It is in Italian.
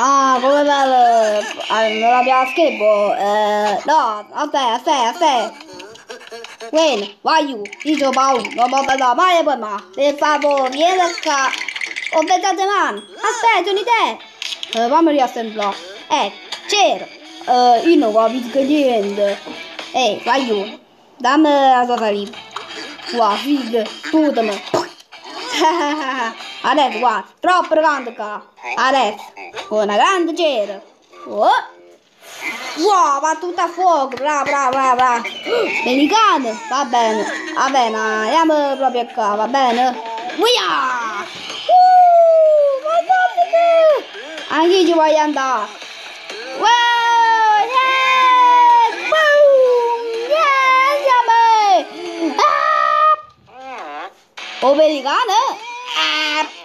Ah, come bello! Ah, non abbiamo schermo. Eh, no, aspetta, aspetta, aspetta. Wayne, vai, io paura, non posso andare mai per me. Per favore, vieni qua. Ho pensato mano. Aspetta, un'idea. Eh, fammi riassemblare. Eh, c'era. Eh, io non capisco niente. Eh, vai, io. Dammi la tua saliva. Wow, figa, tutami. Adesso, guarda, troppo grande qua. Adesso, una grande cera. Oh. Wow, va tutta a fuoco, brava, brava, brava, brava. Delicate, va bene, va bene, andiamo proprio qua, va bene? Via! Uh, fantastico! Anche io ci voglio andare. Wow, yeah! Boom! Yeah, siamo! Ah! Oh, pelicane! app.